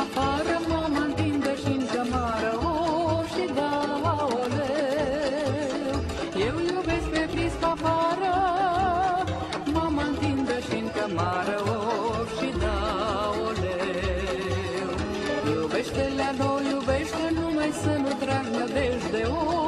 Afară mama întinde și întămară O oh, și da oleu Eu iubesc pe prispa afară Mama întinde și întămară O oh, și da oleu Iubește-le-a două, iubește numai să nu trag nădejde O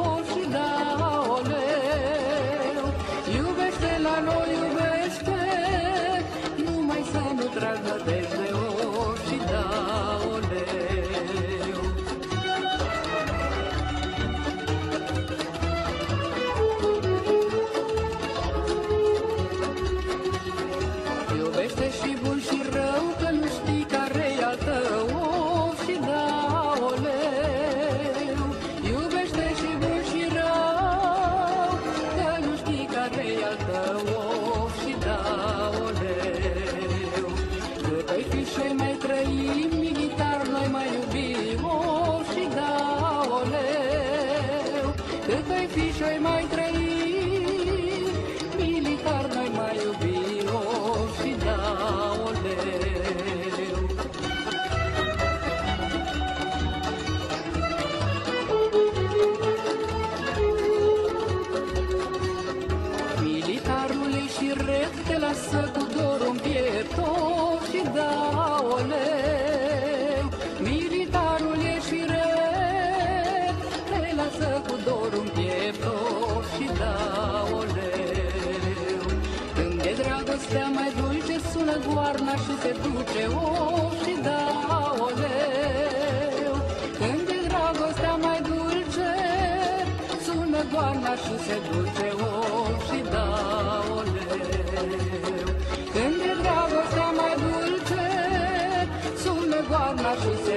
ai fi și mai trăi, militar noi mai iubim, of și da, oleu. Militarul e și ret, te lasă cu dorul în piept, of și da, oleu. Dragostea mai dulce, sună goarna și se duce, of și da, oleu. Când e dragostea mai dulce, sună goarna și se duce, of și da, oleu. Când e dragostea mai dulce, sună goarna și se